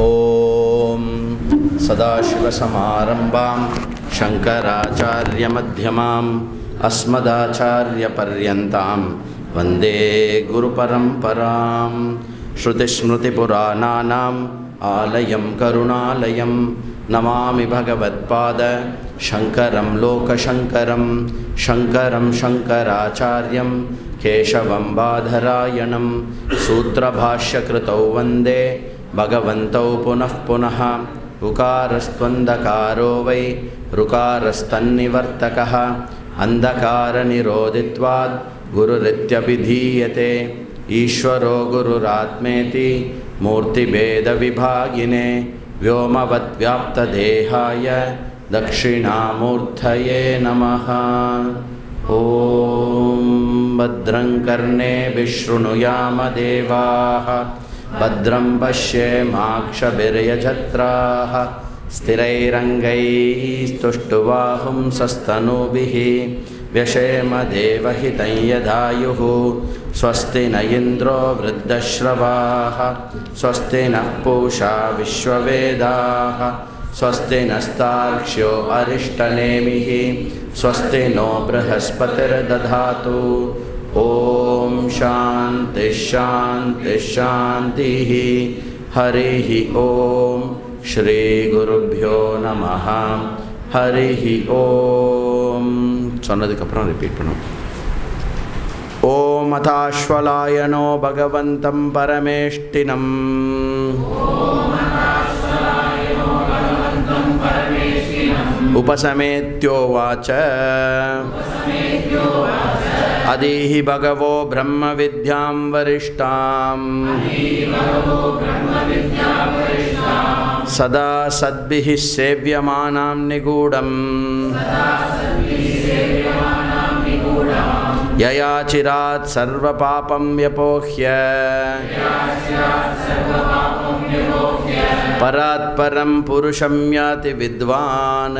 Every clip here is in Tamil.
ॐ सदाशिवसमारम्भां शङ्कराचार्यमध्यमाम् अस्मदाचार्यपर्यन्तां वन्दे गुरुपरम्परां श्रुतिस्मृतिपुराणानाम् आलयं करुणालयं नमामि भगवत्पाद शङ्करं लोकशङ्करं शङ्करं शङ्कराचार्यं केशवं बाधरायणं सूत्रभाष्यकृतौ वन्दे भगवन्तौ पुनः पुनः उकारस्त्वन्धकारो वै ऋकारस्तन्निवर्तकः अन्धकारनिरोधित्वात् गुरुरित्यभिधीयते ईश्वरो गुरुरात्मेति मूर्तिभेदविभागिने व्योमवद्व्याप्तदेहाय दक्षिणामूर्तये नमः। ॐ भद्रं कर्णे विशृणुयामदेवाः भद्रं पश्येमाक्षभिर्यजत्राः स्थिरैरङ्गैस्तुष्टुवाहुं सस्तनूभिः व्यशेमदेवहितं यदायुः स्वस्ति न इन्द्रो वृद्धश्रवाः स्वस्ति नः पूषा विश्ववेदाः स्वस्ति नस्तार्क्ष्यो अरिष्टनेमिः स्वस्ति नो बृहस्पतिर्दधातु ॐ शान्तिश्शान्तिश्शान्तिः हरिः ॐ ஸ்ரீகுருப்போ நம ஹரிஹி ஓம் சொன்னதுக்கப்புறம் ரிப்பீட் பண்ணுவோம் ஓம் அதாஸ்வலாயனோ பகவந்தம் பரமேஷ்டினம் उपसमेत्योवाच अदीहि भगवो ब्रह्मविद्यां वरिष्ठाम्। सदा सद्भिः सेव्यमानां निगूढम्। यया चिरात् सर्वपापं व्यपोह्य। परात्परं पुरुषं याति विद्वान्।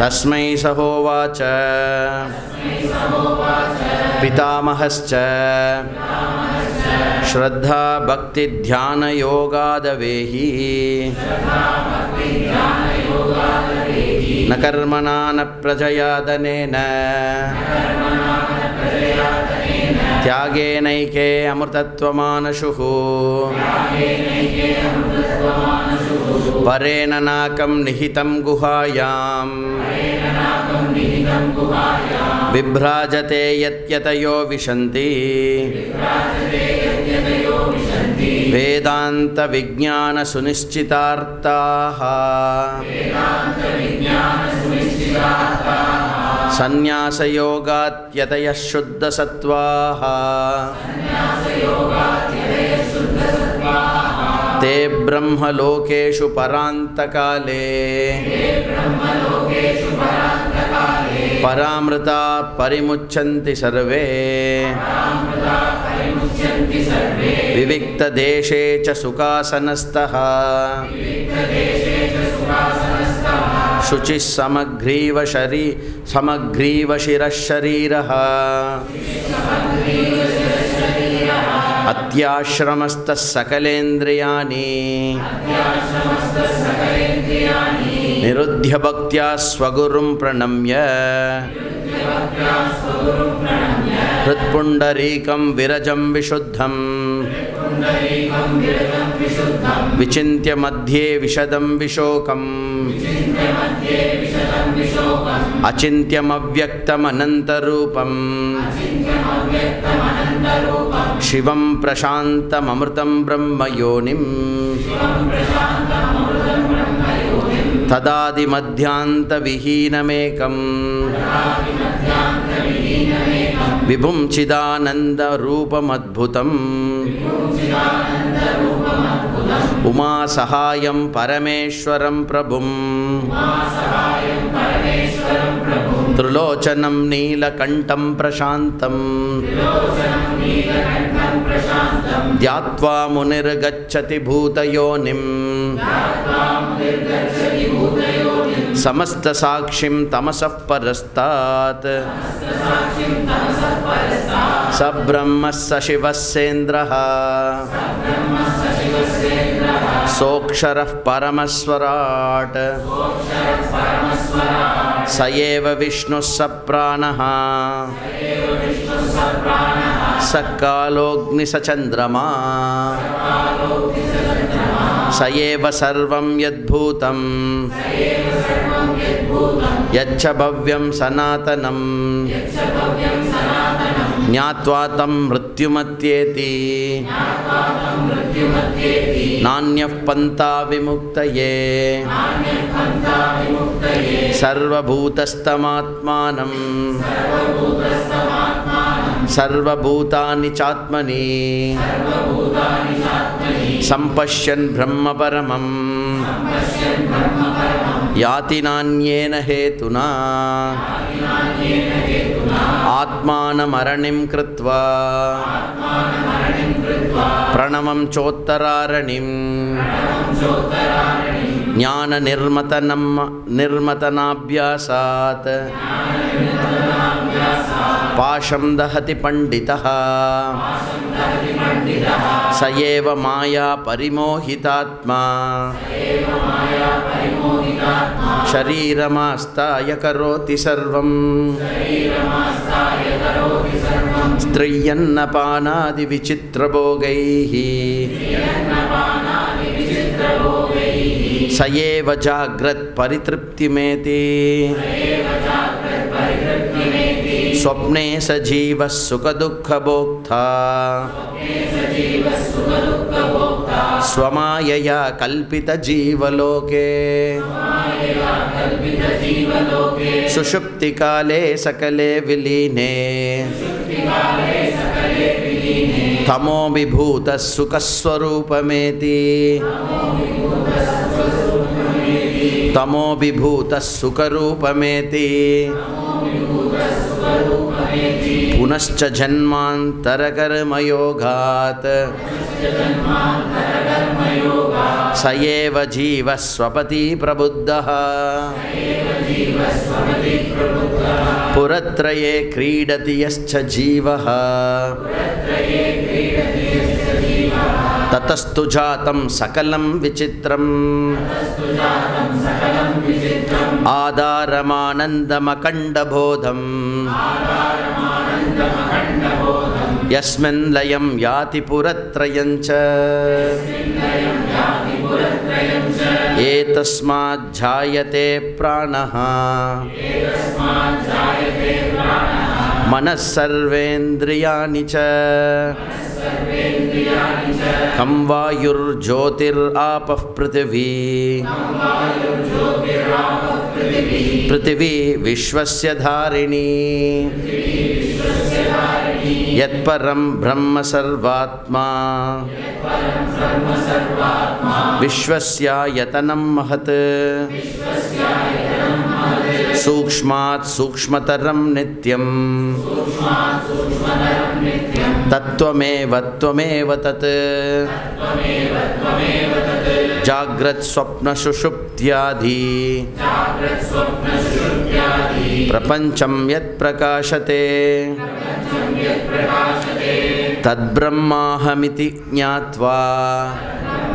तस्मै सहोवाच। पितामहश्च। श्रद्धा भक्तिध्यानयोगादवेहि न कर्मणा न प्रजया धनेन त्यागेनैके अमृतत्वमानशुः परेण नाकं निहितं गुहायाम्। विभ्राजते यत्यतयो विशन्ति। वेदान्तविज्ञानसुनिश्चितार्ताः सन्न्यासयोगात्यतयः शुद्धसत्त्वाः ते ब्रह्मलोकेषु परान्तकाले। परामृता परिमुच्यन्ति सर्वे। विविक्तदेशे च सुखासनस्तः शुचिः समग्रीव शरी समग्रीवशिरः शरीरः। अत्याश्रमस्तः सकलेन्द्रियाणि। निरुध्य भक्त्या स्वगुरुं प्रणम्य। हृत्पुण्डरीकं विरजं विशुद्धम् विचिन्त्य मध्ये विशदं विशोकम्। अचिन्त्यमव्यक्तमनन्तरूपम्। शिवं प्रशान्तममृतं ब्रह्मयोनिम् तदादिमध्यान्तविहीनमेकम्। विभुं चिदानन्दरूपमद्भुतम् उमासहायं परमेश्वरं प्रभुम् त्रिलोचनं नीलकण्ठं प्रशान्तम् ध्यात्वा मुनिर्गच्छति भूतयोनिम् समस्तसाक्षिं तमसः परस्तात् स ब्रह्मः स शिवः सेन्द्रः। सोऽक्षरः परमस्वराट्। स एव विष्णुः स प्राणः। स कालोऽग्निः स चन्द्रमा स एव सर्वं यद्भूतं यच्च भव्यं सनातनं ज्ञात्वा तं मृत्युमत्येति। नान्यः पन्था विमुक्तये। सर्वभूतस्तमात्मानं सर्वभूतानि चात्मनि सम्पश्यन् ब्रह्मपरमं याति नान्येन हेतुना आत्मानमरणिं कृत्वा प्रणवं चोत्तरारणिं ज्ञाननिर्मतनं निर्मतनाभ्यासात् पाशं दहति पण्डितः स एव माया परिमोहितात्मा। शरीरमास्ताय करोति सर्वं स्त्रियन्नपानादिविचित्रभोगैः। स एव जाग्रत्परितृप्तिमेति। स्वप्ने सजीवः कल्पित जीवलोके। सुषुप्ति काले सकले विलीने। तमो विभूतः सुखस्वरूपमेति। तमो विभूतः सुखरूपमेति। पुनश्च जन्मान्तरकर्मयोगात्। स एव जीवः प्रबुद्धः पुरत्रये क्रीडति यश्च जीवः। ततस्तु जातं सकलं विचित्रम्। आधारमानन्दमखण्डबोधम् यस्मिन् लयं याति पुरत्रयञ्च एतस्माज्जायते प्राणः मनः सर्वेन्द्रियाणि च कं वायुर्ज्योतिरापः पृथिवी पृथिवी विश्वस्य धारिणी। यत्परं ब्रह्म सर्वात्मा। विश्वस्यायतनं महत्। सूक्ष्मात् सूक्ष्मतरं नित्यं। तत्त्वमेव त्वमेव तत्। जाग्रत स्वप्न सुषुप्त्यादि। प्रपंचम यत् यकाशते तद्ब्रह्माहमिति ज्ञात्वा।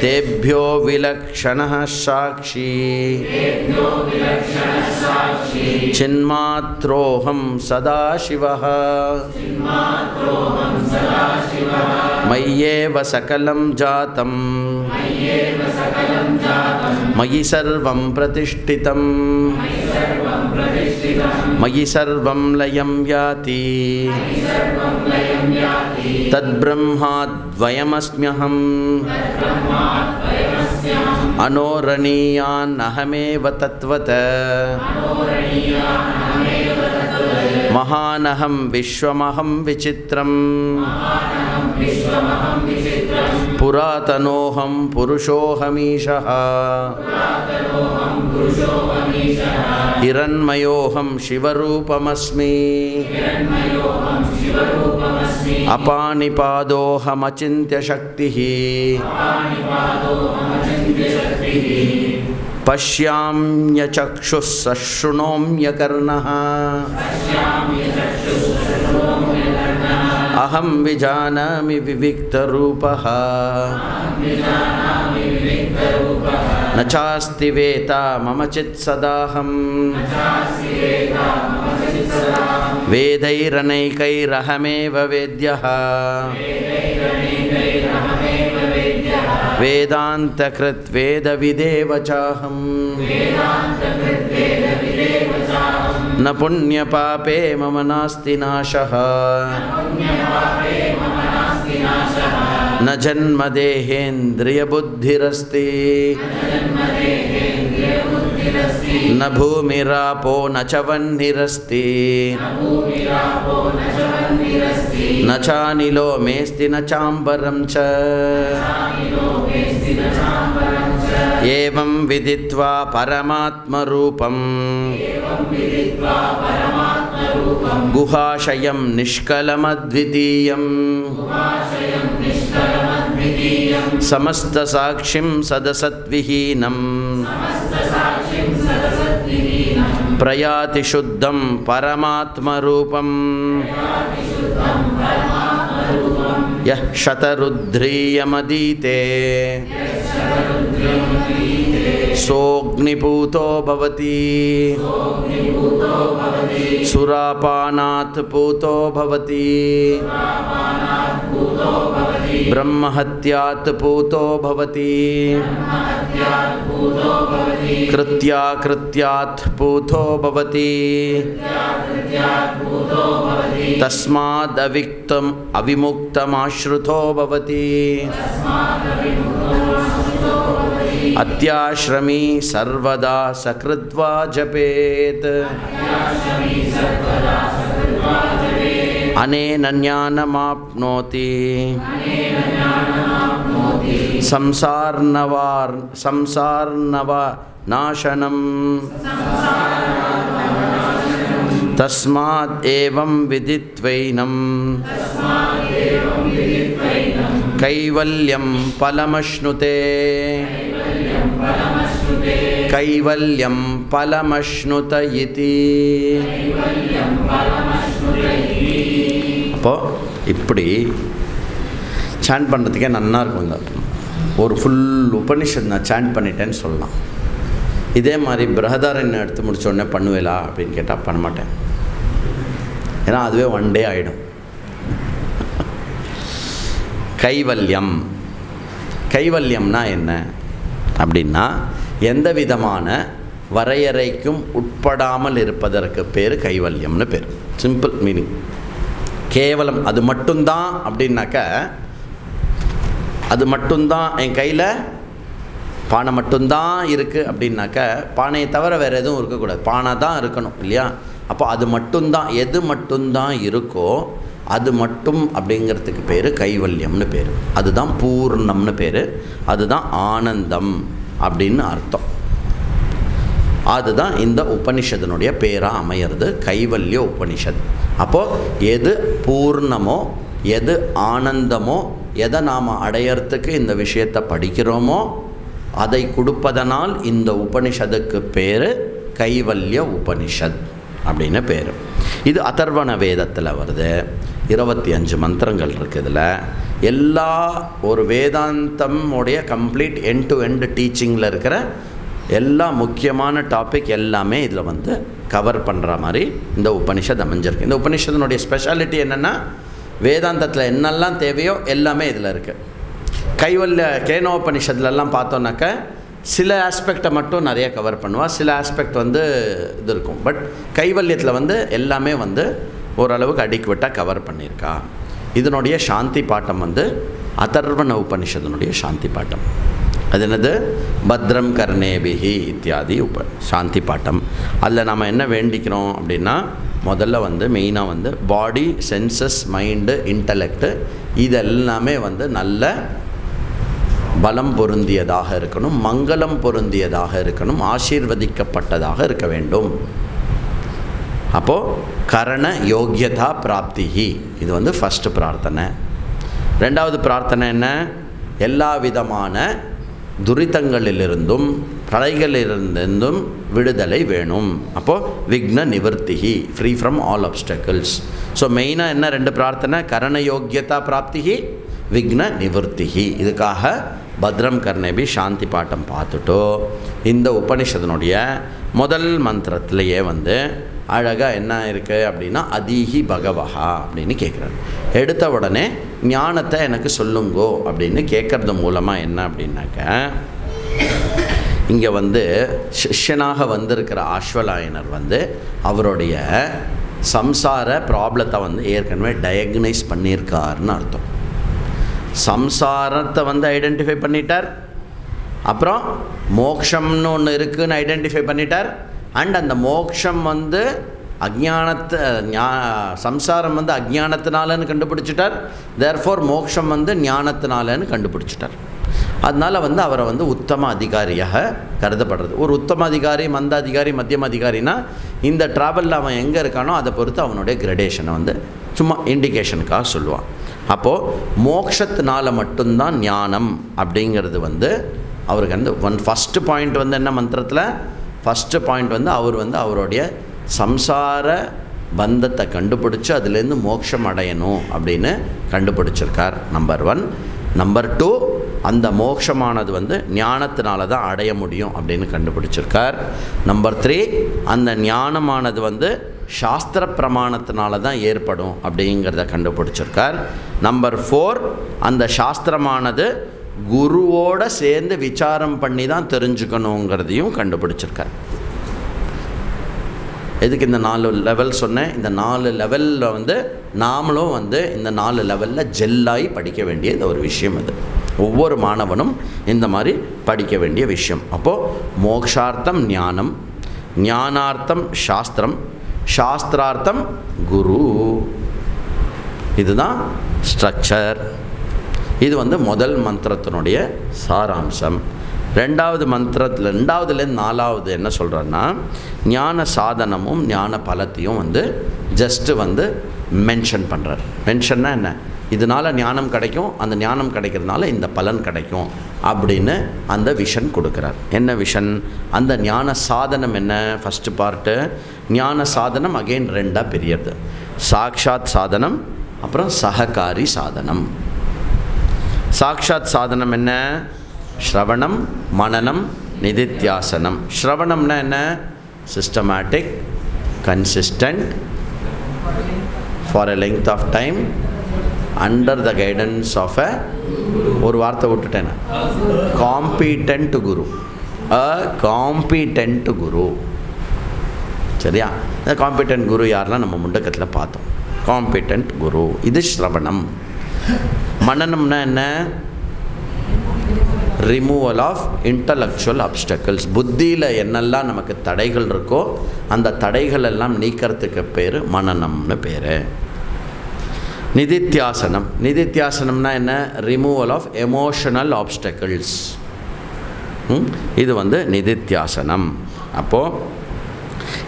तेभ्यो विलक्षणः साक्षी। चिन्मात्रोऽहं सदाशिवः। मय्येव सकलं जातं मयि सर्वं प्रतिष्ठितं मयि सर्वं लयं याति। तद्ब्रह्माद्वयमस्म्यहम् अनोरणीयान्नहमेव तत्त्वत। महानहं विश्वमहं विचित्रम्। पुरातनोहम पुरुषोहमीशः हिरण्मयोहम शिवरूपमस्मि। अपानिपादोऽहमचिन्त्यशक्तिः। पश्याम्यचक्षुः सशृणोम्यकर्णः अहं विजानामि विविक्तरूपः। न चास्ति वेता मम चित्सदाहम् वेदैरनैकैरहमेव वेद्यः। वेदान्तकृद्वेदविदेव चाहम् न पुण्यपापे मम नास्ति नाशः। न जन्मदेहेन्द्रियबुद्धिरस्ति न भूमिरापो न च वह्निरस्ति। न चानिलो मेऽस्ति न चाम्बरं च। एवं विदित्वा परमात्मरूपम्। गुहाशयं निष्कलमद्वितीयम्। समस्तसाक्षिं सदसद्विहीनं प्रयाति शुद्धं परमात्मरूपम्। यः शतरुद्रीयमदीते। सोऽग्निपूतो भवति सुरापानात् पूतो भवति ब्रह्महत्यात् पूतो भवति कृत्याकृत्यात् पूतो भवति तस्मादविक्तम् अविमुक्तमाश्रितो भवति अत्याश्रमी सर्वदा सकृत्वा जपेत्। अनेन ज्ञानमाप्नोति। संसार्नवार् संसार्नव नाशनम् तस्मात् एवं विदित्वैनं कैवल्यं फलमश्नुते। कैवल्यं फलमश्नुत इति அப்போ இப்படி சாண்ட் பண்ணுறதுக்கே நன்னா இருக்கும் இந்த ஒரு ஃபுல் உபனிஷத் நான் சாண்ட் பண்ணிட்டேன்னு சொல்லலாம் இதே மாதிரி பிரகதாரண்யம் எடுத்து முடிச்ச உடனே பண்ணுவேலா அப்படின்னு கேட்டால் பண்ண மாட்டேன் ஏன்னா அதுவே ஒன் டே ஆகிடும் கைவல்யம் கைவல்யம்னா என்ன அப்படின்னா எந்த விதமான வரையறைக்கும் உட்படாமல் இருப்பதற்கு பேர் கைவல்யம்னு பேர். சிம்பிள் மீனிங் கேவலம் அது மட்டும்தான் அப்படின்னாக்க அது மட்டும்தான் என் கையில் பானை மட்டும்தான் இருக்குது அப்படின்னாக்க பானையை தவிர வேறு எதுவும் இருக்கக்கூடாது. பானை தான் இருக்கணும் இல்லையா? அப்போ அது மட்டும்தான் எது மட்டும்தான் இருக்கோ அது மட்டும் அப்படிங்கிறதுக்கு பேர் கைவல்யம்னு பேர். அதுதான் பூர்ணம்னு பேர். அதுதான் ஆனந்தம் அப்படின்னு அர்த்தம். அதுதான் இந்த உபனிஷதனுடைய பேராக அமையிறது கைவல்ய உபனிஷத். அப்போது எது பூர்ணமோ எது ஆனந்தமோ எதை நாம் அடையறதுக்கு இந்த விஷயத்தை படிக்கிறோமோ அதை கொடுப்பதனால் இந்த உபனிஷத்துக்கு பேர் கைவல்ய உபனிஷத் அப்படின்னு பேர். இது அதர்வண வேதத்தில் வருது. இருபத்தி அஞ்சு மந்திரங்கள் இருக்குது இதில் எல்லா ஒரு வேதாந்தம்முடைய கம்ப்ளீட் எண்ட் டு எண்ட் டீச்சிங்கில் இருக்கிற எல்லா முக்கியமான டாபிக் எல்லாமே இதில் வந்து கவர் பண்ணுற மாதிரி இந்த உபனிஷத் அமைஞ்சிருக்கு. இந்த உபனிஷத்தினுடைய ஸ்பெஷாலிட்டி என்னென்னா வேதாந்தத்தில் என்னெல்லாம் தேவையோ எல்லாமே இதில் இருக்குது கைவல்ய கேனோபனிஷத்துலலாம் பார்த்தோன்னாக்க சில ஆஸ்பெக்டை மட்டும் நிறைய கவர் பண்ணுவாள் சில ஆஸ்பெக்ட் வந்து இது இருக்கும். பட் கைவல்யத்தில் வந்து எல்லாமே வந்து ஓரளவுக்கு அடிக்குவட்டாக கவர் பண்ணியிருக்கா. இதனுடைய சாந்தி பாட்டம் வந்து அதர்வண உபனிஷத்தினுடைய சாந்தி பாட்டம். அது என்னது? பத்ரம் கர்ணேபிகி இத்தியாதி உப சாந்தி பாட்டம். அதில் நம்ம என்ன வேண்டிக்கிறோம் அப்படின்னா முதல்ல வந்து மெயினாக வந்து பாடி சென்சஸ் மைண்டு இன்டலெக்டு இதெல்லாமே வந்து நல்ல பலம் பொருந்தியதாக இருக்கணும் மங்களம் பொருந்தியதாக இருக்கணும் ஆசீர்வதிக்கப்பட்டதாக இருக்க வேண்டும். அப்போது கரண யோக்கியதா பிராப்திஹி. இது வந்து ஃபஸ்ட்டு பிரார்த்தனை. ரெண்டாவது பிரார்த்தனை என்ன? எல்லா விதமான துரிதங்களிலிருந்தும் தடைகளிலிருந்தும் விடுதலை வேணும். அப்போது விக்ன நிவர்த்திகி free from all obstacles so மெயினாக என்ன ரெண்டு பிரார்த்தனை? கரண யோக்கியதா பிராப்திகி விக்ன நிவர்த்திகி. இதுக்காக பத்ரம் கர்ணபி சாந்தி பாட்டம் பார்த்துட்டோ. இந்த உபனிஷதனுடைய முதல் மந்திரத்திலேயே வந்து அழகாக என்ன இருக்குது அப்படின்னா அதீஹி பகவஹா அப்படின்னு கேட்குறாரு எடுத்த உடனே ஞானத்தை எனக்கு சொல்லுங்கோ அப்படின்னு கேட்குறது மூலமாக என்ன அப்படின்னாக்க இங்கே வந்து சிஷ்யனாக வந்திருக்கிற ஆஸ்வலாயனர் வந்து அவருடைய சம்சார ப்ராப்ளத்தை வந்து ஏற்கனவே டயக்னைஸ் பண்ணியிருக்காருன்னு அர்த்தம். சம்சாரத்தை வந்து ஐடென்டிஃபை பண்ணிட்டார். அப்புறம் மோக்ஷம்னு ஒன்று இருக்குதுன்னு ஐடென்டிஃபை பண்ணிட்டார். அண்ட் அந்த மோக்ஷம் வந்து அஜ்ஞானத்தை ஞா சம்சாரம் வந்து அஜ்ஞானத்தினாலன்னு கண்டுபிடிச்சிட்டார். தேர்ஃபோர் மோக்ஷம் வந்து ஞானத்தினாலன்னு கண்டுபிடிச்சிட்டார். அதனால் வந்து அவரை வந்து உத்தம அதிகாரியாக கருதப்படுறது. ஒரு உத்தம அதிகாரி மந்த அதிகாரி மத்தியம அதிகாரினா இந்த ட்ராவலில் அவன் எங்கே இருக்கானோ அதை பொறுத்து அவனுடைய கிரடேஷனை வந்து சும்மா இண்டிகேஷனுக்காக சொல்லுவான். அப்போது மோக்ஷத்தினால மட்டும்தான் ஞானம் அப்படிங்கிறது வந்து அவருக்கு வந்து ஒன் ஃபஸ்ட்டு பாயிண்ட் வந்து என்ன மந்திரத்தில்? ஃபஸ்ட்டு பாயிண்ட் வந்து அவர் வந்து அவருடைய சம்சார பந்தத்தை கண்டுபிடிச்சி அதுலேருந்து மோட்சம் அடையணும் அப்படின்னு கண்டுபிடிச்சிருக்கார் நம்பர் ஒன் நம்பர் டூ அந்த மோட்சமானது வந்து ஞானத்தினால தான் அடைய முடியும் அப்படின்னு கண்டுபிடிச்சிருக்கார். நம்பர் த்ரீ அந்த ஞானமானது வந்து சாஸ்திர பிரமாணத்தினால தான் ஏற்படும் அப்படிங்கிறத கண்டுபிடிச்சிருக்கார். நம்பர் ஃபோர் அந்த சாஸ்திரமானது குருவோட சேர்ந்து விசாரம் பண்ணி தான் தெரிஞ்சுக்கணுங்கிறதையும் கண்டுபிடிச்சிருக்கார். எதுக்கு இந்த நாலு லெவல் சொன்னேன்? இந்த நாலு லெவலில் வந்து நாமளும் வந்து இந்த நாலு லெவலில் ஜெல்லாகி படிக்க வேண்டிய இந்த ஒரு விஷயம் அது. ஒவ்வொரு மாணவனும் இந்த மாதிரி படிக்க வேண்டிய விஷயம். அப்போது மோக்ஷார்த்தம் ஞானம் ஞானார்த்தம் சாஸ்திரம் சாஸ்திரார்த்தம் குரு. இதுதான் ஸ்ட்ரக்சர். இது வந்து முதல் மந்திரத்தினுடைய சாராம்சம். ரெண்டாவது மந்திரத்தில் ரெண்டாவதுலேருந்து நாலாவது என்ன சொல்கிறேன்னா ஞான சாதனமும் ஞான பலத்தையும் வந்து ஜஸ்ட்டு வந்து மென்ஷன் பண்ணுறார் மென்ஷன்னா என்ன? இதனால் ஞானம் கிடைக்கும் அந்த ஞானம் கிடைக்கிறதுனால இந்த பலன் கிடைக்கும் அப்படின்னு அந்த விஷன் கொடுக்குறார். என்ன விஷன் அந்த ஞான சாதனம் என்ன? ஃபஸ்ட்டு பார்ட்டு ஞான சாதனம் அகெயின் ரெண்டாக பெரியது சாக்ஷாத் சாதனம் அப்புறம் சககாரி சாதனம். சாக்ஷாத் சாதனம் என்ன? ஸ்ரவணம் மனனம் நிதித்தியாசனம். ஸ்ரவணம்னா என்ன? Systematic consistent for a length of time under the guidance of a ஒரு வார்த்தை விட்டுட்டேன் காம்பீட்டன்ட் குரு அ காம்பீட்டன்ட் குரு சரியா? இந்த காம்பீட்டன்ட் குரு யாரெல்லாம் நம்ம முண்டக்கத்தில் பார்த்தோம். காம்பீட்டன்ட் குரு இது ஸ்ரவணம். மனநம்னா என்ன? ரிமூவல் ஆஃப் இன்டலெக்சுவல் அப்டக்கிள்ஸ் புத்தியில் என்னெல்லாம் நமக்கு தடைகள் இருக்கோ அந்த தடைகள் எல்லாம் நீக்கிறதுக்கு பேர் மனநம்னு பேர். நிதித்தியாசனம். நிதித்தியாசனம்னா என்ன? ரிமூவல் ஆஃப் எமோஷனல் ஆப்ஸ்டக்கிள்ஸ் இது வந்து நிதித்தியாசனம். அப்போது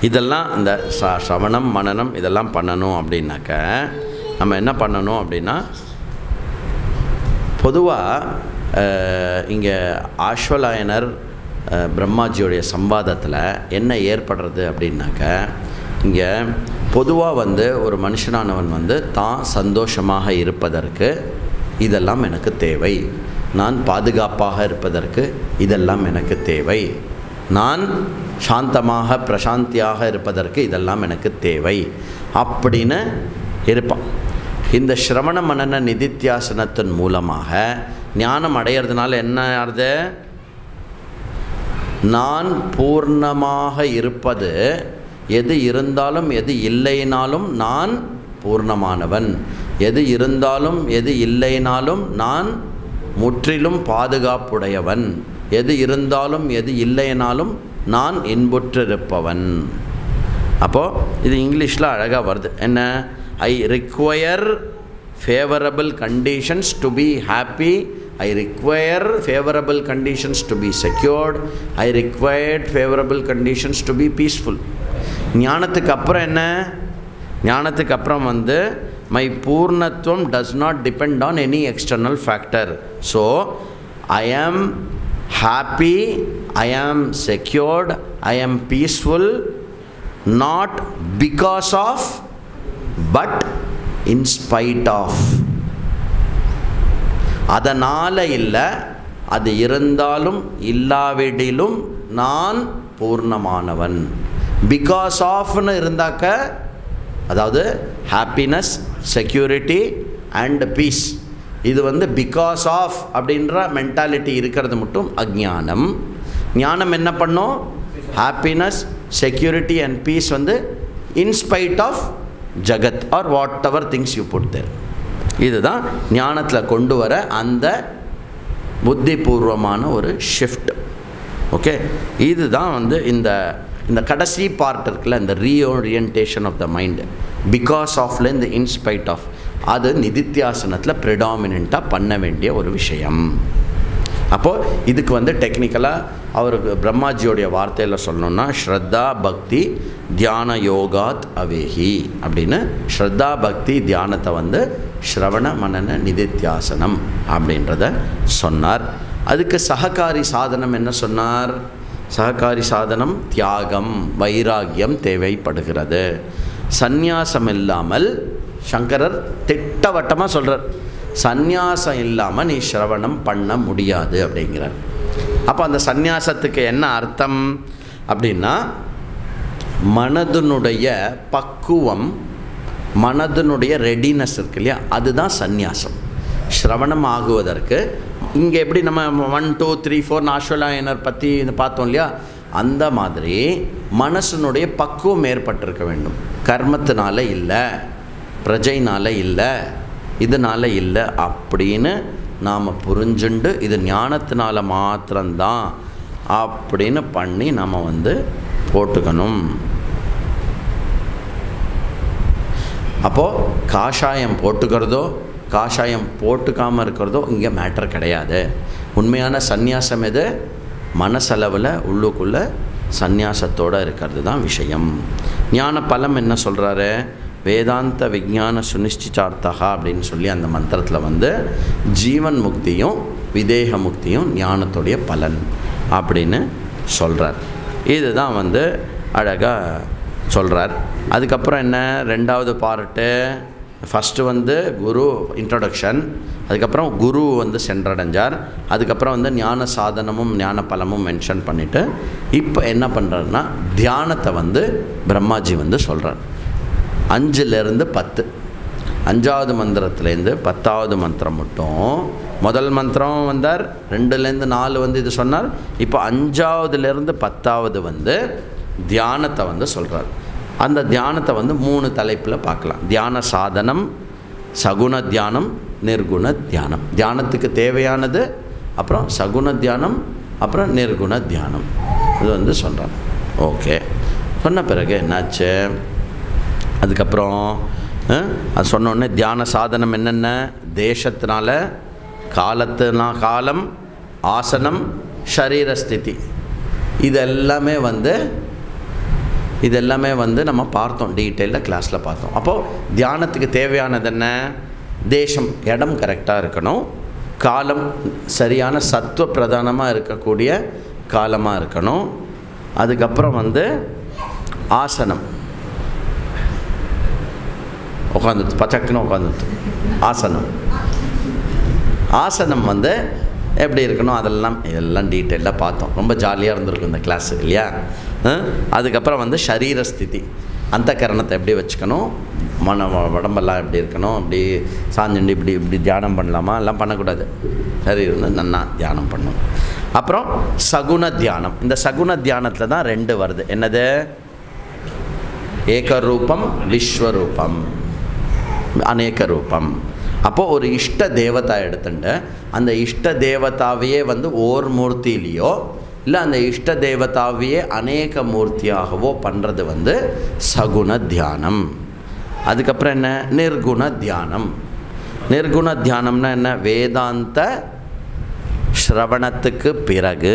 இதெல்லாம் இந்த ச சவணம் மனநம் இதெல்லாம் பண்ணணும் அப்படின்னாக்க நம்ம என்ன பண்ணணும் அப்படின்னா பொதுவாக இங்கே ஆஸ்வலாயனர் பிரம்மாஜியோடைய சம்பாதத்தில் என்ன ஏற்படுறது அப்படின்னாக்க இங்கே பொதுவாக வந்து ஒரு மனுஷனானவன் வந்து தான் சந்தோஷமாக இருப்பதற்கு இதெல்லாம் எனக்கு தேவை. நான் பாதுகாப்பாக இருப்பதற்கு இதெல்லாம் எனக்கு தேவை. நான் சாந்தமாக பிரசாந்தியாக இருப்பதற்கு இதெல்லாம் எனக்கு தேவை. அப்படின்னு இருப்பான். இந்த சிரவண மனன நிதித்தியாசனத்தின் மூலமாக ஞானம் அடையிறதுனால என்ன ஆகுது? நான் பூர்ணமாக இருப்பது எது இருந்தாலும் எது இல்லைனாலும் நான் பூர்ணமானவன். எது இருந்தாலும் எது இல்லைனாலும் நான் முற்றிலும் பாதுகாப்புடையவன். எது இருந்தாலும் எது இல்லைனாலும் நான் இன்புற்றிருப்பவன். அப்போது இது இங்கிலீஷில் அழகாக வருது. என்ன? I require favourable conditions to be happy I require favourable conditions to be secured I required favourable conditions to be peaceful ஞானத்துக்கு அப்புறம் என்ன? ஞானத்துக்கு அப்புறம் வந்து my பூர்ணத்துவம் does not depend on any external factor so I am happy I am secured I am peaceful not because of but in spite of அதனால் இல்லை அது இருந்தாலும் இல்லாவிடிலும் நான் பூர்ணமானவன். பிகாஸ் ஆஃப்னு இருந்தாக்க அதாவது ஹாப்பினஸ் செக்யூரிட்டி அண்ட் பீஸ் இது வந்து பிகாஸ் ஆஃப் அப்படின்ற மென்டாலிட்டி இருக்கிறது மட்டும் அஜ்ஞானம். ஞானம் என்ன பண்ணும்? ஹாப்பினஸ் செக்யூரிட்டி அண்ட் பீஸ் வந்து in spite of Jagat or whatever things you put there இதுதான் ஞானத்தில் கொண்டு வர அந்த புத்திபூர்வமான ஒரு ஷிஃப்ட் ஓகே இதுதான் வந்து இந்த இந்த கடைசி பார்ட் இருக்குல்ல இந்த reorientation of the mind because ஆஃப்ல இந்த இன்ஸ்பைட் ஆஃப் அது நிதித்தியாசனத்தில் ப்ரிடாமினாக பண்ண வேண்டிய ஒரு விஷயம். அப்போது இதுக்கு வந்து டெக்னிக்கலாக அவருக்கு பிரம்மாஜியோடைய வார்த்தையில் சொல்லணும்னா ஸ்ரத்தா பக்தி தியான யோகாத் அவேஹி அப்படின்னு ஸ்ரத்தா பக்தி தியானத்தை வந்து ஸ்ரவண மனன நிதித்தியாசனம் அப்படின்றத சொன்னார். அதுக்கு சககாரி சாதனம் என்ன சொன்னார்? சககாரி சாதனம் தியாகம் வைராகியம் தேவைப்படுகிறது. சந்நியாசம் இல்லாமல் சங்கரர் திட்டவட்டமாக சொல்கிறார் சந்நியாசம் இல்லாமல் நீ சிரவணம் பண்ண முடியாது அப்படிங்கிறார். அப்போ அந்த சந்நியாசத்துக்கு என்ன அர்த்தம் அப்படின்னா மனதினுடைய பக்குவம் மனதினுடைய ரெடினஸ் இருக்கு இல்லையா? அதுதான் சந்நியாசம். ஸ்ரவணம் ஆகுவதற்கு இங்கே எப்படி நம்ம ஒன் டூ த்ரீ ஃபோர் நாஷ்வலாயனர் பற்றி இது பார்த்தோம் இல்லையா? அந்த மாதிரி மனசனுடைய பக்குவம் ஏற்பட்டிருக்க வேண்டும். கர்மத்தினால இல்லை பிரஜைனால இல்லை இதனால் இல்லை அப்படின்னு நாம் புரிஞ்சுண்டு இது ஞானத்தினால மாத்திரம்தான் அப்படின்னு பண்ணி நம்ம வந்து போட்டுக்கணும். அப்போது காஷாயம் போட்டுக்கிறதோ காஷாயம் போட்டுக்காமல் இருக்கிறதோ இங்கே மேட்டர் கிடையாது. உண்மையான சந்நியாசம் எது? மனசளவில் உள்ளுக்குள்ளே சந்நியாசத்தோடு இருக்கிறது தான் விஷயம். ஞான பலம் என்ன சொல்கிறாரு வேதாந்த விஜான சுனிஷ்டிச்சார்த்தகா அப்படின்னு சொல்லி அந்த மந்திரத்தில் வந்து ஜீவன் முக்தியும் விதேக முக்தியும் ஞானத்துடைய பலன் அப்படின்னு சொல்கிறார் இதுதான் வந்து அழகாக சொல்கிறார் அதுக்கப்புறம் என்ன? ரெண்டாவது பார்ட்டு ஃபஸ்ட்டு வந்து குரு இன்ட்ரொடக்ஷன் அதுக்கப்புறம் குரு வந்து சென்றடைஞ்சார். அதுக்கப்புறம் வந்து ஞான சாதனமும் ஞான பலமும் மென்ஷன் பண்ணிவிட்டு இப்போ என்ன பண்ணுறாருன்னா தியானத்தை வந்து பிரம்மாஜி வந்து சொல்கிறார் அஞ்சுலேருந்து பத்து. அஞ்சாவது மந்திரத்துலேருந்து பத்தாவது மந்திரம் மட்டும். முதல் மந்திரம் வந்தார் ரெண்டுலேருந்து நாலு வந்து இது சொன்னார். இப்போ அஞ்சாவதுலேருந்து பத்தாவது வந்து தியானத்தை வந்து சொல்கிறார் அந்த தியானத்தை வந்து மூணு தலைப்பில் பார்க்கலாம். தியான சாதனம் சகுண தியானம் நிர்குண தியானம். தியானத்துக்கு தேவையானது அப்புறம் சகுண தியானம் அப்புறம் நிர்குண தியானம். இது வந்து சொல்கிறான் ஓகே. சொன்ன பிறகு என்னாச்சு? அதுக்கப்புறம் அது சொன்னோடனே தியான சாதனம் என்னென்ன? தேசத்தினால காலத்துனா காலம் ஆசனம் சரீரஸ்திதி. இதெல்லாமே வந்து இதெல்லாமே வந்து நம்ம பார்த்தோம் டீட்டெயிலில் கிளாஸில் பார்த்தோம். அப்போது தியானத்துக்கு தேவையானது என்ன? தேசம் இடம் கரெக்டாக இருக்கணும். காலம் சரியான சத்துவ பிரதானமாக இருக்கக்கூடிய காலமாக இருக்கணும். அதுக்கப்புறம் வந்து ஆசனம். உட்காந்துட்டு பச்சக்குன்னு உட்காந்துட்டு ஆசனம். ஆசனம் வந்து எப்படி இருக்கணும்? அதெல்லாம் இதெல்லாம் டீட்டெயிலாக பார்த்தோம். ரொம்ப ஜாலியாக இருந்திருக்கும் இந்த கிளாஸ் இல்லையா? அதுக்கப்புறம் வந்து சரீரஸ்திதி அந்த கரணத்தை எப்படி வச்சுக்கணும்? மன உடம்பெல்லாம் எப்படி இருக்கணும்? அப்படி சாஞ்சுண்டு இப்படி இப்படி தியானம் பண்ணலாமா? எல்லாம் பண்ணக்கூடாது. சரீரம் வந்து நன்னா தியானம் பண்ணணும் அப்புறம் சகுண தியானம். இந்த சகுண தியானத்தில் தான் ரெண்டு வருது. என்னது? ஏகரூபம் விஸ்வரூபம். அநேக ரூபம் அப்போது ஒரு இஷ்ட தேவதா எடுத்துட்டு அந்த இஷ்ட தேவதாவையே வந்து ஓர் மூர்த்திலேயோ இல்லை அந்த இஷ்ட தேவதாவையே அநேக மூர்த்தியாகவோ பண்ணுறது வந்து சகுண தியானம். அதுக்கப்புறம் என்ன? நிர்குண தியானம். நிர்குண தியானம்னா என்ன? வேதாந்த ஸ்ரவணத்துக்கு பிறகு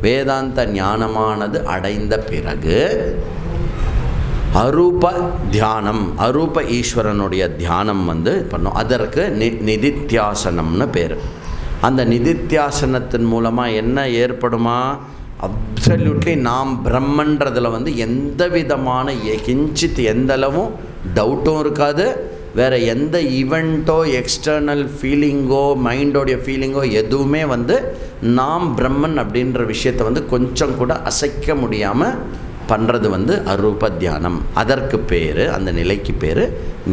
வேதாந்த ஞானமானது அடைந்த பிறகு அரூப தியானம் அரூப ஈஸ்வரனுடைய தியானம் வந்து பண்ணோம். அதற்கு நி நிதித்தியாசனம்னு பேர். அந்த நிதித்தியாசனத்தின் மூலமாக என்ன ஏற்படுமா? அப்சல்யூட்லி நாம் பிரம்மன்றதில் வந்து எந்த விதமான எ- கிஞ்சித் எந்த அளவும் டவுட்டும் இருக்காது. வேறு எந்த ஈவெண்ட்டோ எக்ஸ்டர்னல் ஃபீலிங்கோ மைண்டோடைய ஃபீலிங்கோ எதுவுமே வந்து நாம் பிரம்மன் அப்படின்ற விஷயத்தை வந்து கொஞ்சம் கூட அசைக்க முடியாமல் பண்ணுறது வந்து அரூப தியானம் அதற்கு பேர் அந்த நிலைக்கு பேர்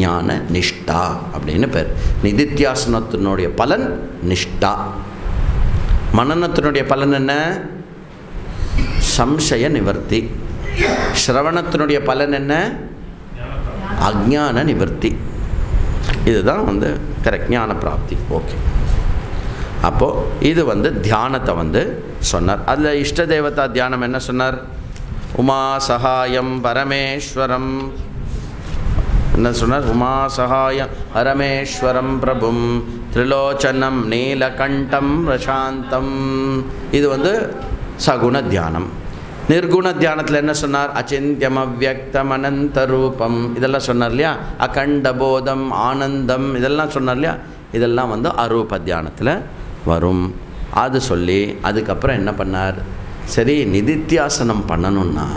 ஞான நிஷ்டா அப்படின்னு பேர். நிதித்தியாசனத்தினுடைய பலன் நிஷ்டா. மனநத்தினுடைய பலன் என்ன? சம்சய நிவர்த்தி. ஸ்ரவணத்தினுடைய பலன் என்ன? அஜான நிவர்த்தி. இதுதான் வந்து கரெக்ட் ஞான பிராப்தி. ஓகே அப்போது இது வந்து தியானத்தை வந்து சொன்னார். அதில் இஷ்ட தேவதா தியானம் என்ன சொன்னார்? உமா சகாயம் பரமேஸ்வரம். என்ன சொன்னார்? உமாசகாயம் பரமேஸ்வரம் பிரபும். திரிலோச்சனம் நீலகண்டம் பிரசாந்தம். இது வந்து சகுண தியானம். நிர்குண தியானத்தில் என்ன சொன்னார்? அச்சிந்தியம் அவ்வக்தம் அனந்த ரூபம் இதெல்லாம் சொன்னார் இல்லையா? அகண்ட போதம் ஆனந்தம் இதெல்லாம் சொன்னார் இல்லையா? இதெல்லாம் வந்து அரூப தியானத்தில் வரும். அது சொல்லி அதுக்கப்புறம் என்ன பண்ணார்? சரி நிதித்தியாசனம் பண்ணணுன்னா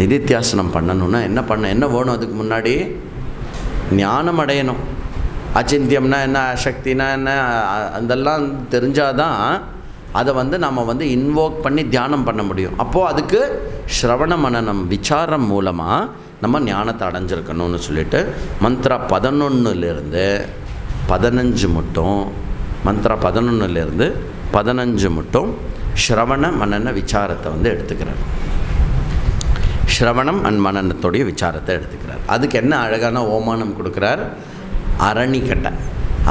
நிதித்தியாசனம் பண்ணணுன்னா என்ன பண்ண என்ன வேணும் அதுக்கு முன்னாடி? ஞானம் அடையணும். அச்சிந்தியம்னா என்ன அசக்தினா என்ன அதெல்லாம் தெரிஞ்சாதான் அதை வந்து நம்ம வந்து இன்வோக் பண்ணி தியானம் பண்ண முடியும். அப்போது அதுக்கு ஸ்ரவண மனனம் விசாரம் மூலமாக நம்ம ஞானத்தை அடைஞ்சிருக்கணும்னு சொல்லிட்டு மந்த்ரா பதினொன்னுலேருந்து பதினஞ்சு மட்டும் மந்த்ரா பதினொன்னுலேருந்து பதினஞ்சு மட்டும் ஸ்ரவண மனன விசாரத்தை வந்து எடுத்துக்கிறார். ஸ்ரவணம் அண்ட் மனனத்துடைய விசாரத்தை எடுத்துக்கிறார். அதுக்கு என்ன அழகான ஓமானம் கொடுக்குறார்? அரணிக்கட்டை.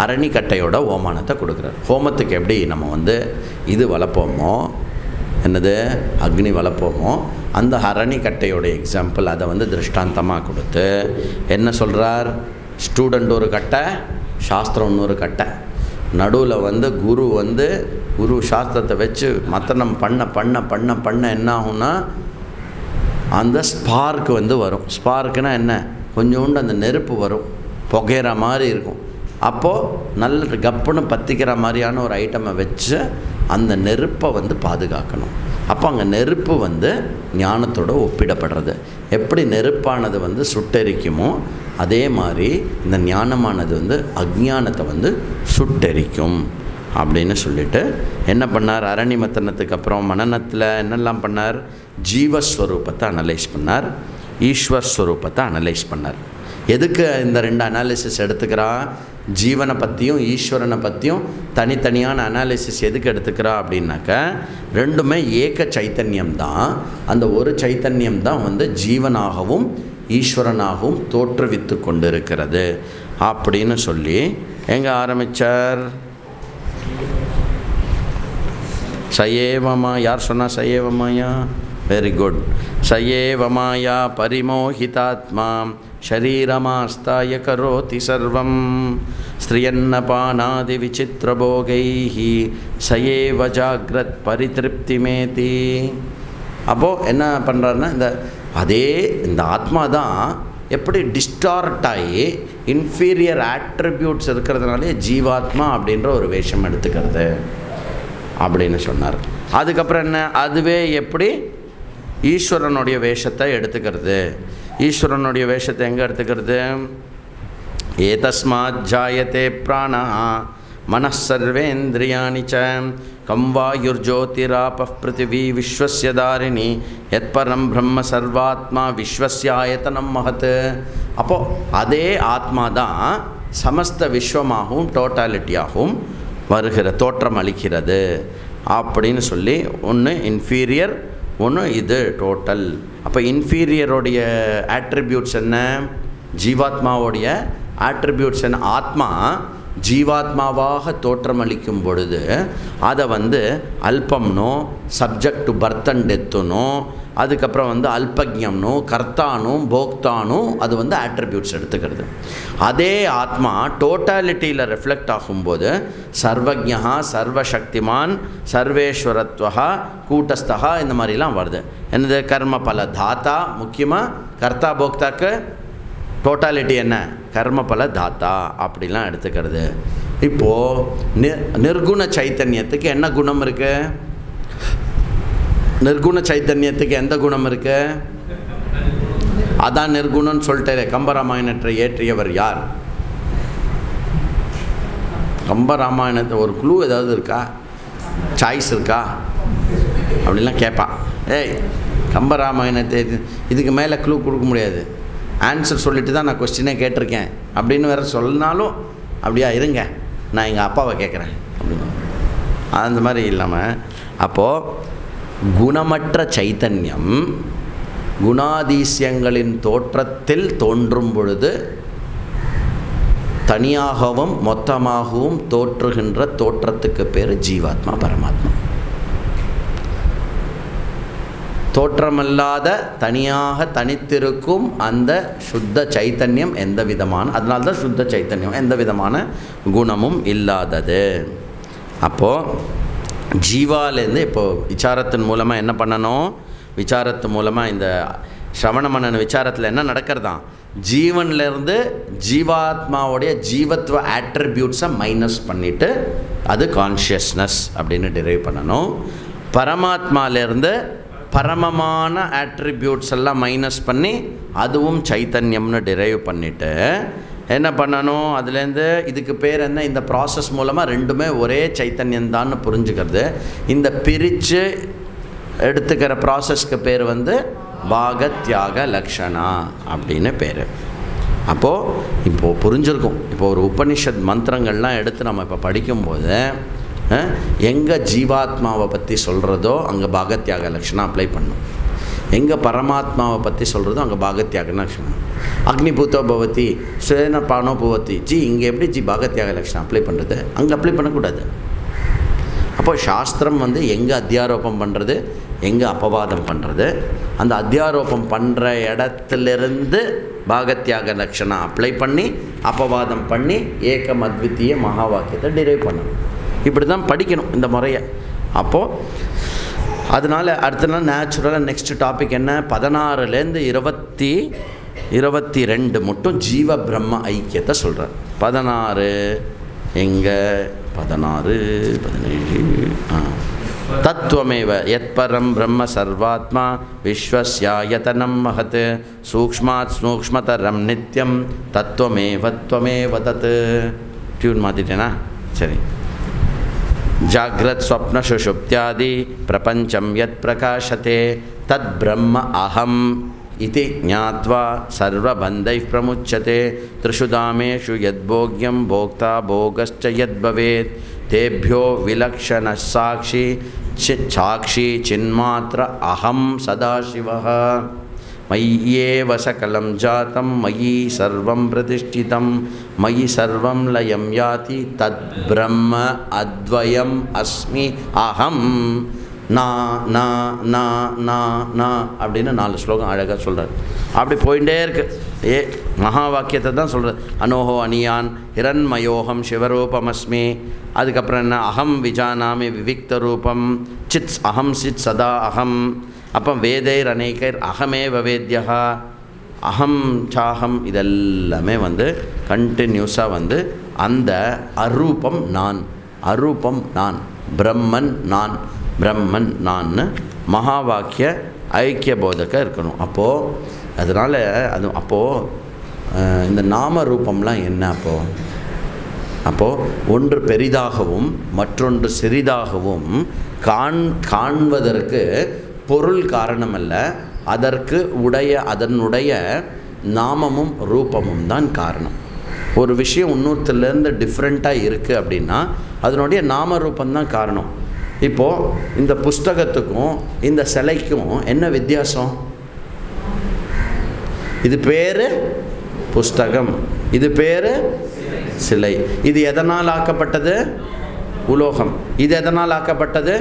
அரணிக்கட்டையோட ஓமானத்தை கொடுக்குறார். ஹோமத்துக்கு எப்படி நம்ம வந்து இது வளர்ப்போமோ என்னது அக்னி வளர்ப்போமோ அந்த அரணிக்கட்டையோட எக்ஸாம்பிள் அதை வந்து திருஷ்டாந்தமாக கொடுத்து என்ன சொல்கிறார் ஸ்டூடெண்ட் ஒரு கட்டை சாஸ்திரம் இன்னொரு கட்டை. நடுவில் வந்து குரு வந்து குரு சாஸ்திரத்தை வச்சு மத்தனம் பண்ண பண்ண பண்ண பண்ண என்ன ஆகும்னா அந்த ஸ்பார்க் வந்து வரும். ஸ்பார்க்குனா என்ன? கொஞ்சோண்டு அந்த நெருப்பு வரும். புகையிற மாதிரி இருக்கும். அப்போது நல்ல கப்புன்னு பற்றிக்கிற மாதிரியான ஒரு ஐட்டமை வச்சு அந்த நெருப்பை வந்து பாதுகாக்கணும். அப்போ அங்கே நெருப்பு வந்து ஞானத்தோட ஒப்பிடப்படுறது. எப்படி நெருப்பானது வந்து சுட்டெரிக்குமோ அதே மாதிரி இந்த ஞானமானது வந்து அஜ்ஞானத்தை வந்து சுட்டெரிக்கும் அப்படின்னு சொல்லிட்டு என்ன பண்ணார்? அரணிமத்தனத்துக்கு அப்புறம் மனநத்தில் என்னெல்லாம் பண்ணார்? ஜீவஸ்வரூபத்தை அனலைஸ் பண்ணார். ஈஸ்வர் ஸ்வரூபத்தை அனலைஸ் பண்ணார். எதுக்கு இந்த ரெண்டு அனாலிசிஸ் எடுத்துக்கிறா ஜீவனை பற்றியும் ஈஸ்வரனை பற்றியும் தனித்தனியான அனாலிசிஸ் எதுக்கு எடுத்துக்கிறா அப்படின்னாக்க ரெண்டுமே ஏக சைத்தன்யம் தான் அந்த ஒரு சைத்தன்யம் தான் வந்து ஜீவனாகவும் ஈஸ்வரனாகவும் தோற்றுவித்து கொண்டிருக்கிறது அப்படின்னு சொல்லி எங்கே ஆரம்பித்தார் சயேவமா யார் சொன்னால் சயேவமாயா? வெரி குட் சயேவமாயா பரிமோகிதாத்மா शरीरमास्ताय करोति सर्वं स्त्रियन्नपानादिविचित्रभोगैः स एव जाग्रत् परितृप्तिमेति அப்போது என்ன பண்ணுறாருன்னா இந்த அதே இந்த ஆத்மா தான் எப்படி டிஸ்டார்ட் ஆகி இன்ஃபீரியர் ஆட்ரிபியூட்ஸ் இருக்கிறதுனாலே ஜீவாத்மா அப்படின்ற ஒரு வேஷம் எடுத்துக்கிறது அப்படின்னு சொன்னார் அதுக்கப்புறம் என்ன அதுவே எப்படி ஈஸ்வரனுடைய வேஷத்தை எடுத்துக்கிறது ஈஸ்வரனுடைய வேஷத்தை எங்கே எடுத்துக்கிறது? ஏதஸ்மாத் ஜாயத்தே பிராணா மனசர்வேந்திரியாணி ச. கம்வாயுர் வாயுர்ஜோதிராப பிருத்திவி விஸ்வசிய தாரிணி எத்பரம் பிரம்ம சர்வாத்மா விஸ்வஸ்யாயத்தனம் மகத். அப்போது அதே ஆத்மா தான் சமஸ்த விஸ்வமாகவும் டோட்டாலிட்டியாகவும் வருகிற தோற்றம் அளிக்கிறது. அப்படின்னு சொல்லி ஒன்று இன்ஃபீரியர் ஒன்று இது டோட்டல் அப்போ இன்ஃபீரியருடைய ஆட்ரிபியூட்ஸ் என்ன? ஜீவாத்மாவுடைய ஆட்ரிபியூட்ஸ் என்ன? ஆத்மா. ஜீவாத்மாவாக தோற்றமளிக்கும் பொழுது அதை வந்து அல்பம்னோ சப்ஜெக்ட் டு பர்த் அண்ட் டெத்துனோ அதுக்கப்புறம் வந்து அல்பஜம்னோ கர்த்தானும் போக்தானும் அது வந்து ஆட்ரிபியூட்ஸ் எடுத்துக்கிறது. அதே ஆத்மா டோட்டாலிட்டியில் ரிஃப்ளெக்ட் ஆகும்போது சர்வஜா சர்வசக்திமான் சர்வேஸ்வரத்வா கூட்டஸ்தகா இந்த மாதிரிலாம் வருது. என்னது? கர்ம பல தாத்தா முக்கியமாக கர்த்தா போக்தாக்கு டோட்டாலிட்டி என்ன? கர்மபல தாத்தா அப்படிலாம் எடுத்துக்கிறது. இப்போது நி நிர்குண சைத்தன்யத்துக்கு என்ன குணம் இருக்கு? நிர்குண சைத்தன்யத்துக்கு எந்த குணம் இருக்கு? அதான் நிர்குணம்னு சொல்லிட்டு கம்பராமாயணத்தை ஏற்றியவர் யார்? கம்பராமாயணத்தை ஒரு குழு ஏதாவது இருக்கா? சாய்ஸ் இருக்கா? அப்படிலாம் கேட்பான். ஏய் கம்பராமாயணத்தை இது- இதுக்கு மேலே குழு கொடுக்க முடியாது. ஆன்சர் சொல்லிட்டு தான் நான் கொஸ்டினே கேட்டிருக்கேன். அப்படின்னு வேற சொன்னாலும் அப்படியா இருங்க. நான் எங்கள் அப்பாவை கேட்குறேன். அப்படின்னு. அந்த மாதிரி இல்லாமல் அப்போது குணமற்ற சைத்தன்யம் குணாதிசயங்களின் தோற்றத்தில் தோன்றும் பொழுது தனியாகவும் மொத்தமாகவும் தோற்றுகின்ற தோற்றத்துக்கு பேர் ஜீவாத்மா பரமாத்மா. தோற்றமல்லாத தனியாக தனித்திருக்கும் அந்த சுத்த சைத்தன்யம் எந்த விதமான அதனால தான் சுத்த சைத்தன்யம் எந்த விதமான குணமும் இல்லாதது. அப்போது ஜீவாலேருந்து இப்போது விசாரத்தின் மூலமாக என்ன பண்ணணும்? விசாரத்து மூலமாக இந்த ஸ்ரவண மன்னன் விசாரத்தில் என்ன நடக்கிறதான் ஜீவன்லேருந்து ஜீவாத்மாவுடைய ஜீவத்துவ ஆட்ரிபியூட்ஸை மைனஸ் பண்ணிவிட்டு அது கான்ஷியஸ்னஸ் அப்படின்னு டிரைவ் பண்ணணும். பரமாத்மாலேருந்து பரமமான ஆட்ரிபியூட்ஸ் எல்லாம் மைனஸ் பண்ணி அதுவும் சைத்தன்யம்னு டிரைவ் பண்ணிவிட்டு என்ன பண்ணணும்? அதுலேருந்து இதுக்கு பேர் என்ன? இந்த ப்ராசஸ் மூலமாக ரெண்டுமே ஒரே சைத்தன்யந்தான்னு புரிஞ்சுக்கிறது. இந்த பிரித்து எடுத்துக்கிற ப்ராசஸ்க்கு பேர் வந்து பாகத்யாக லக்ஷணா அப்படின்னு பேர். அப்போது இப்போது புரிஞ்சிருக்கும். இப்போ ஒரு உபனிஷத் மந்திரங்கள்லாம் எடுத்து நம்ம இப்போ படிக்கும்போது எங்கே ஜீவாத்மாவை பற்றி சொல்கிறதோ அங்கே பாகத்யாக லட்சணம் அப்ளை பண்ணும். எங்கே பரமாத்மாவை பற்றி சொல்கிறதோ அங்கே பாகத்யாக லட்சணம் அக்னிபூத்தோ பவதி சுயன பானோ பவதி ஜி இங்கே எப்படி ஜி பாகத்யாக லட்சணம் அப்ளை பண்ணுறது அங்கே அப்ளை பண்ணக்கூடாது. அப்போ சாஸ்திரம் வந்து எங்கே அத்தியாரோபம் பண்ணுறது எங்கே அபவாதம் பண்ணுறது அந்த அத்தியாரோபம் பண்ணுற இடத்துலேருந்து பாகத்யாக லட்சணம் அப்ளை பண்ணி அபவாதம் பண்ணி ஏக்கம் அத்வித்தீய மகா வாக்கியத்தை டிரைவ் பண்ணணும். இப்படி தான் படிக்கணும் இந்த முறையை. அப்போது அதனால் அடுத்த நாள் நேச்சுரலாக நெக்ஸ்ட் டாபிக் என்ன? பதினாறுலேருந்து இருபத்தி இருபத்தி ரெண்டு மட்டும் ஜீவ பிரம்ம ஐக்கியத்தை சொல்கிறார் பதினாறு எங்கே? பதினாறு பதினேழு ஆ. தத்துவமேவ எத்பரம் பிரம்ம சர்வாத்மா விஸ்வஸ்யாயதனம் மகத் சூக்மாத் சூக்மதரம் நித்யம் தத்துவமேவ துவமேவ தத். டியூன் மாற்றிட்டேனா சரி. जाग्रत् स्वप्नसुषुप्त्यादि प्रपञ्चं यत् प्रकाशते, तद् ब्रह्म अहम् इति ज्ञात्वा सर्वबन्धैः प्रमुच्यते। त्रिषु धामेषु यद्भोग्यं भोक्ता भोगश्च यद्भवेत् तेभ्यो विलक्षणः साक्षी साक्षी चिन्मात्र अहं सदाशिवः। मय्येव सकलं जातं मयि सर्वं प्रतिष्ठितं मयि सर्वं लयं याति तद्ब्रह्म अद्वयम् अस्मि அகம் நான் நான் நான் நான் நான் அப்படின்னு நாலு ஸ்லோகம் அழகாக சொல்கிறார் அப்படி போயிட்டே இருக்கு ஏ மகா வாக்கியத்தை தான் சொல்கிறார் அனோஹோ அனியான் ஹிரண்மயோகம் சிவரூபமஸ்மி அதுக்கப்புறம் என்ன அகம் விஜானாமி விவிக்த ரூபம் சித் அகம் சித் சதா அகம் அப்போ வேதைர் அநேகர் அகமே வவேத்யா அகம் சாகம் இதெல்லாமே வந்து கண்டினியூஸாக வந்து அந்த அரூபம் நான். அரூபம் நான். பிரம்மன் நான். பிரம்மன் நான்னு மகா வாக்கிய ஐக்கிய போதக்க இருக்கணும். அப்போது அதனால் அது அப்போது இந்த நாம ரூபம்லாம் என்ன அப்போது அப்போது ஒன்று பெரிதாகவும் மற்றொன்று சிறிதாகவும் காண் காண்பதற்கு பொருள் காரணமல்ல அதற்கு உடைய அதனுடைய நாமமும் ரூபமும் தான் காரணம். ஒரு விஷயம் இன்னொருத்தர்லேருந்து டிஃப்ரெண்ட்டாக இருக்குது அப்படின்னா அதனுடைய நாம ரூபந்தான் காரணம். இப்போது இந்த புஸ்தகத்துக்கும் இந்த சிலைக்கும் என்ன வித்தியாசம்? இது பேர் புஸ்தகம். இது பேர் சிலை. இது எதனால் ஆக்கப்பட்டது? உலோகம். இது எதனால் ஆக்கப்பட்டது?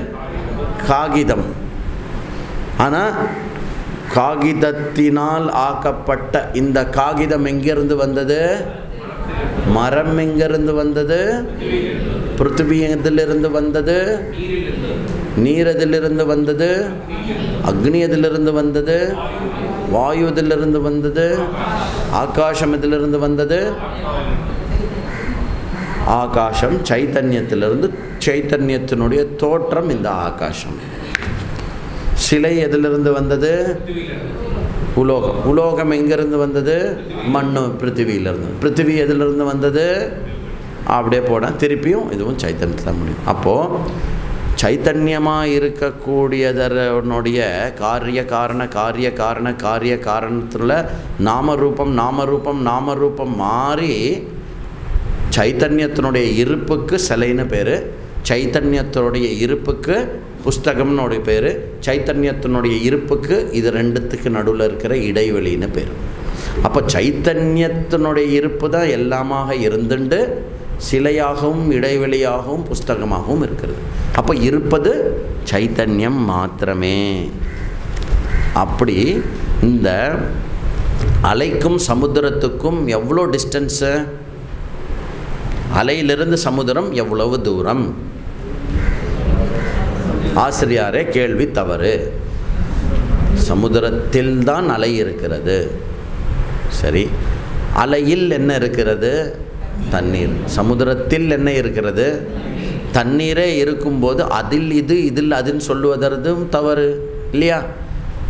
காகிதம். ஆனால் காகிதத்தினால் ஆக்கப்பட்ட இந்த காகிதம் எங்கிருந்து வந்தது? மரம் எங்கிருந்து வந்தது? பிருத்திவியத்திலிருந்து வந்தது? நீர் எதிலிருந்து வந்தது? அக்னி எதிலிருந்து வந்தது? வாயுதிலிருந்து வந்தது? ஆகாசம் இதிலிருந்து வந்தது? ஆகாசம் சைத்தன்யத்திலிருந்து சைத்தன்யத்தினுடைய தோற்றம் இந்த ஆகாசம். சிலை எதிலிருந்து வந்தது? உலோகம். உலோகம் எங்கேருந்து வந்தது? மண்ணு பிருத்திவியிலிருந்து. பிருத்திவி எதிலிருந்து வந்தது? அப்படியே போனால் திருப்பியும் இதுவும் சைத்தன்யத்தில் தான் முடியும். அப்போது சைத்தன்யமாக இருக்கக்கூடியதனுடைய காரிய காரண காரிய காரண காரிய காரணத்தில் நாமரூபம் நாமரூபம் நாமரூபம் மாறி சைத்தன்யத்தினுடைய இருப்புக்கு சிலைன்னு பேர். சைத்தன்யத்தினுடைய இருப்புக்கு புஸ்தகம்னுடைய பேர் சைத்தன்யத்தினுடைய இருப்புக்கு இது ரெண்டுத்துக்கு நடுவில் இருக்கிற இடைவெளின்னு பேர். அப்போ சைத்தன்யத்தினுடைய இருப்பு தான் எல்லாமாக இருந்துண்டு சிலையாகவும் இடைவெளியாகவும் புஸ்தகமாகவும் இருக்கிறது. அப்போ இருப்பது சைத்தன்யம் மாத்திரமே. அப்படி இந்த அலைக்கும் சமுத்திரத்துக்கும் எவ்வளோ டிஸ்டன்ஸு அலையிலிருந்து சமுதிரம் எவ்வளவு தூரம்? ஆசிரியாரே கேள்வி தவறு. சமுத்திரத்தில் தான் அலை இருக்கிறது. சரி. அலையில் என்ன இருக்கிறது? தண்ணீர். சமுத்திரத்தில் என்ன இருக்கிறது? தண்ணீரே இருக்கும்போது அதில் இது இதில் அதுன்னு சொல்லுவதும் தவறு இல்லையா?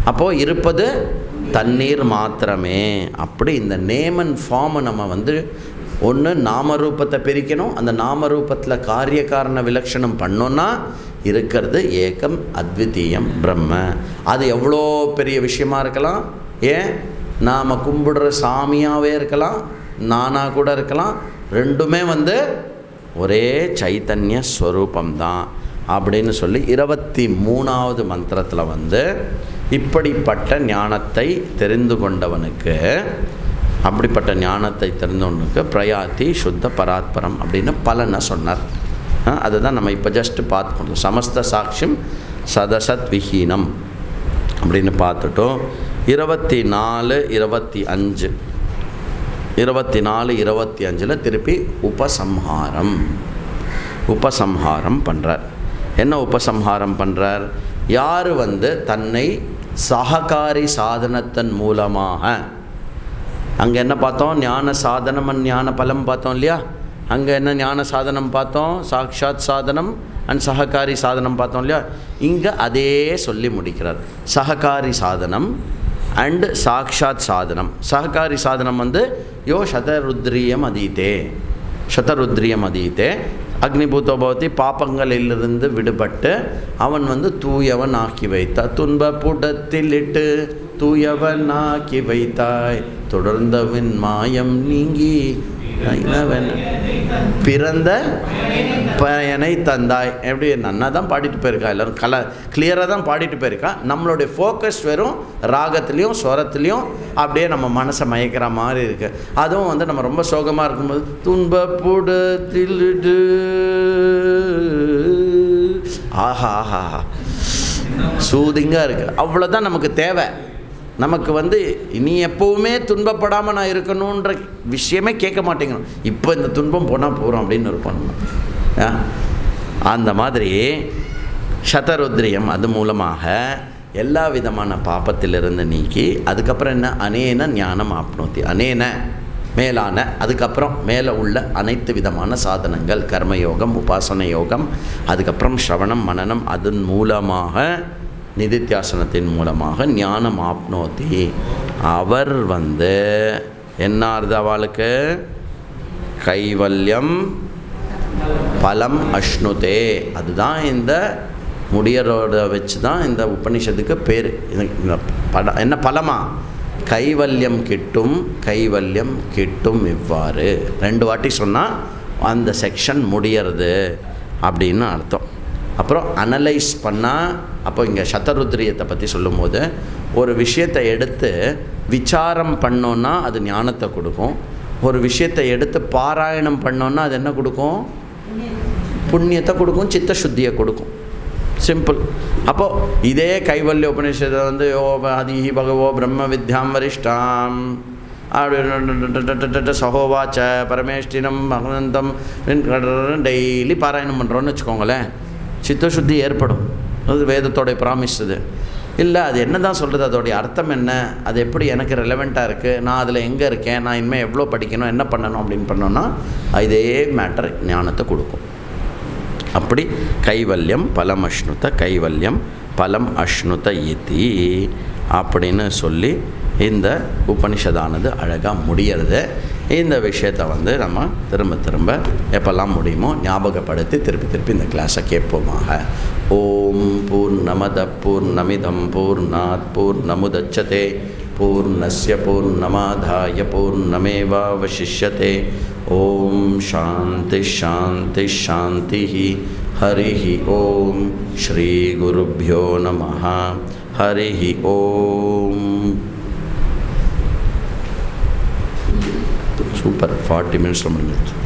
அப்போது இருப்பது தண்ணீர் மாத்திரமே. அப்படி இந்த நேம் அண்ட் ஃபார்மை நம்ம வந்து ஒன்று நாமரூபத்தை பிரிக்கணும். அந்த நாமரூபத்தில் காரிய காரண விலட்சணம் பண்ணோன்னா இருக்கிறது ஏகம் அத்விதீயம் பிரம்ம. அது எவ்வளோ பெரிய விஷயமா இருக்கலாம்? ஏன்? நாம் கும்பிடுற சாமியாகவே இருக்கலாம் நானாக கூட இருக்கலாம். ரெண்டுமே வந்து ஒரே சைத்தன்ய ஸ்வரூபம்தான் அப்படின்னு சொல்லி இருபத்தி மூணாவது மந்திரத்தில் வந்து இப்படிப்பட்ட ஞானத்தை தெரிந்து கொண்டவனுக்கு அப்படிப்பட்ட ஞானத்தை தெரிந்தவனுக்கு பிரயாத்தி சுத்த பராத்பரம் அப்படின்னு பலனை சொன்னார். அதுதான் நம்ம இப்போ ஜஸ்ட்டு பார்த்துக்கணும். சமஸ்த சாட்சியம் சதசத் விஹீனம் அப்படின்னு பார்த்துட்டோம். இருபத்தி நாலு இருபத்தி அஞ்சு இருபத்தி நாலு இருபத்தி அஞ்சில் திருப்பி உபசம்ஹாரம். உபசம்ஹாரம் பண்ணுறார் என்ன உபசம்ஹாரம் பண்ணுறார் யார் வந்து தன்னை சககாரி சாதனத்தின் மூலமாக அங்கே என்ன பார்த்தோம்? ஞான சாதனம் ஞான பலம் பார்த்தோம் இல்லையா? அங்கே என்ன ஞான சாதனம் பார்த்தோம்? சாக்ஷாத் சாதனம் அண்ட் சககாரி சாதனம் பார்த்தோம் இல்லையா? இங்கே அதே சொல்லி முடிக்கிறார். சககாரி சாதனம் அண்டு சாக்ஷாத் சாதனம். சககாரி சாதனம் வந்து யோ சதருத்ரியம் அதீத்தே சதருத்ரியம் அதீத்தே அக்னிபூத்தோபவதி பாப்பங்களிலிருந்து விடுபட்டு அவன் வந்து தூயவன் ஆக்கி வைத்தார். துன்ப புடத்தில் இட்டு தூயவன் ஆக்கி வைத்தாய். தொடர்ந்தவன் மாயம் நீங்கி என்னவன் பிறந்த பயனை தந்தாய். எப்படி? நன்னா தான் பாடிட்டு போயிருக்கா எல்லோரும். கல கிளியராக தான் பாடிட்டு போயிருக்கா. நம்மளுடைய ஃபோக்கஸ் வெறும் ராகத்துலேயும் ஸ்வரத்துலேயும் அப்படியே நம்ம மனசை மயக்கிற மாதிரி இருக்குது அதுவும் வந்து நம்ம ரொம்ப சோகமாக இருக்கும்போது துன்பப்புடத்தில் ஆஹா ஆஹா சூதிங்காக இருக்குது அவ்வளோதான் நமக்கு தேவை. நமக்கு வந்து நீ எப்போவுமே துன்பப்படாமல் நான் இருக்கணுன்ற விஷயமே கேட்க மாட்டேங்கணும் இப்போ இந்த துன்பம் போனால் போகிறோம் அப்படின்னு இருப்போம் அந்த மாதிரி சதருத்ரியம் அது மூலமாக எல்லா விதமான பாப்பத்திலிருந்து நீக்கி அதுக்கப்புறம் என்ன? அனேன ஞானம் ஆப்னோத்தி அனேன மேலான அதுக்கப்புறம் மேலே உள்ள அனைத்து விதமான சாதனங்கள் கர்மயோகம் உபாசன யோகம் அதுக்கப்புறம் ஸ்ரவணம் மனனம் அதன் மூலமாக நிதித்தியாசனத்தின் மூலமாக ஞானம் ஆப்னோத்தி அவர் வந்து என்ன ஆறுது அவளுக்கு? கைவல்யம் பலம் அஷ்ணுதே. அதுதான் இந்த முடியரோட வச்சு தான் இந்த உபனிஷத்துக்கு பேர். இந்த என்ன பலமா? கைவல்யம் கிட்டும் கைவல்யம் கிட்டும் இவ்வாறு. ரெண்டு வாட்டி சொன்னால் அந்த செக்ஷன் முடியறது அப்படின்னு அர்த்தம். அப்புறம் அனலைஸ் பண்ணால் அப்போ இங்கே சத்தருத்ரியத்தை பற்றி சொல்லும்போது ஒரு விஷயத்தை எடுத்து விசாரம் பண்ணோன்னா அது ஞானத்தை கொடுக்கும். ஒரு விஷயத்தை எடுத்து பாராயணம் பண்ணோன்னா அது என்ன கொடுக்கும்? புண்ணியத்தை கொடுக்கும் சித்த சுத்தியை கொடுக்கும். சிம்பிள் அப்போது இதே கைவல்ய உபநிஷத்தை வந்து ஓ அதிஹி பகவோ பிரம்ம வித்யாம் வரிஷ்டாம். அப்படி சகோவாச்ச பரமேஷ்டினம் மகனந்தம் டெய்லி பாராயணம் பண்ணுறோன்னு வச்சுக்கோங்களேன். சித்தசுத்தி ஏற்படும். அது வேதத்தோடைய ப்ராமிஸ் இது இல்லை அது என்ன தான் சொல்கிறது அதோடைய அர்த்தம் என்ன? அது எப்படி எனக்கு ரெலவெண்ட்டாக இருக்குது நான் அதில் எங்கே இருக்கேன்? நான் இனிமேல் எவ்வளோ படிக்கணும்? என்ன பண்ணணும்? அப்படின்னு பண்ணோன்னா இதே மேட்டர் ஞானத்தை கொடுக்கும். அப்படி கைவல்யம் பலம் அஷ்ணுத கைவல்யம் பலம் அஷ்ணுத இத்தி அப்படின்னு சொல்லி இந்த உபனிஷதானது அழகாக முடியறது. இந்த விஷயத்தை வந்து நம்ம திரும்ப திரும்ப எப்பெல்லாம் முடியுமோ ஞாபகப்படுத்தி திருப்பி திருப்பி இந்த கிளாஸை கேட்போமாக. ஓம் பூர்ணமத பூர்ணமிதம் பூர்ணாத் பூர்ணமுதச்சதே. பூர்ணஸ்ய பூர்ணமாதாய பூர்ணமேவாவசிஷ்யதே. ஓம் சாந்தி சாந்தி சாந்தி ஹரி ஓம் ஸ்ரீ குருப்பியோ நம ஹரி ஓம். சூப்பர் ஃபார்ட்டி மினிட்ஸில் முடிஞ்சிருச்சு